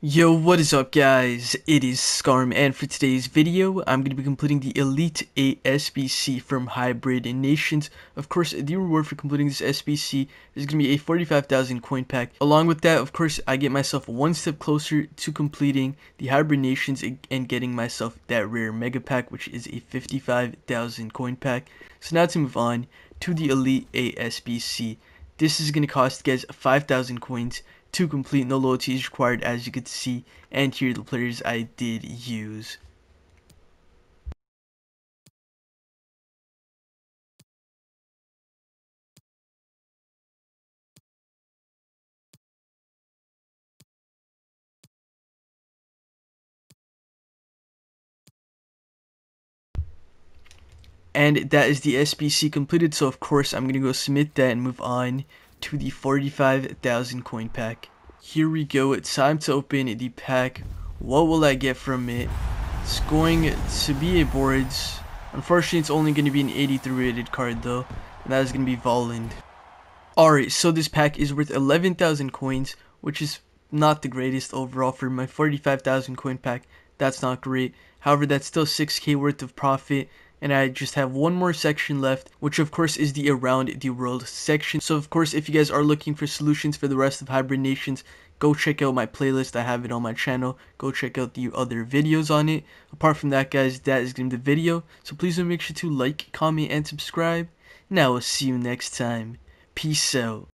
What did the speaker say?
Yo, what is up guys? It is Skaarm and for today's video, I'm going to be completing the Elite 8 SBC from Hybrid Nations. Of course, the reward for completing this SBC is going to be a 45,000 coin pack. Along with that, of course, I get myself one step closer to completing the Hybrid Nations and getting myself that rare Mega Pack, which is a 55,000 coin pack. So now to move on to the Elite 8 SBC. This is going to cost guys 5,000 coins to complete. No loyalty is required as you can see. And here are the players I did use. And that is the SBC completed, so of course I'm going to go submit that and move on to the 45,000 coin pack. Here we go, it's time to open the pack. What will I get from it? It's going to be a boards. Unfortunately, it's only going to be an 83 rated card though, and that is going to be Volland. Alright, so this pack is worth 11,000 coins, which is not the greatest overall for my 45,000 coin pack. That's not great. However, that's still 6k worth of profit and I just have one more section left, which of course is the around the world section. So of course, if you guys are looking for solutions for the rest of Hybrid Nations, go check out my playlist. I have it on my channel. Go check out the other videos on it. Apart from that, guys, that is going to be the video. So please make sure to like, comment, and subscribe. Now, I'll see you next time. Peace out.